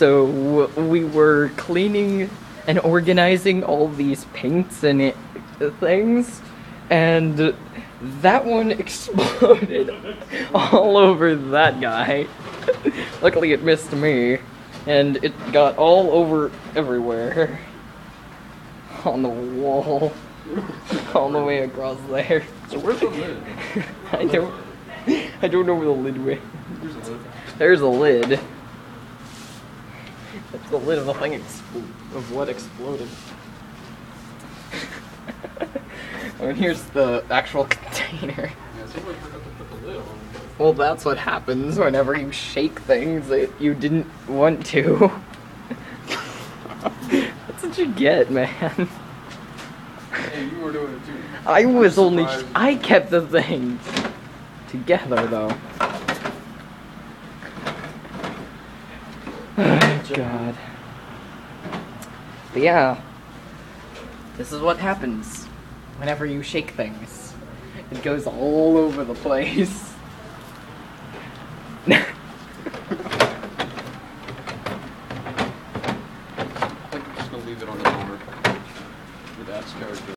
so we were cleaning and organizing all these paints and it, things, and that one exploded all over that guy. Luckily, it missed me, and it got all over everywhere on the wall, all the way across there. So where's the lid? I don't, I don't know where the lid went. There's a lid. There's a lid. That's the lid of the thing expl- of what exploded. and here's the actual container. Yeah, somebody forgot to put the lid on. Well, that's what happens whenever you shake things that you didn't want to. that's what you get, man. Hey, you were doing it too. I was only. surprised. I kept the things together, though. God. But yeah, this is what happens whenever you shake things. It goes all over the place. I think I'm just gonna leave it on the counter. Your dad's character.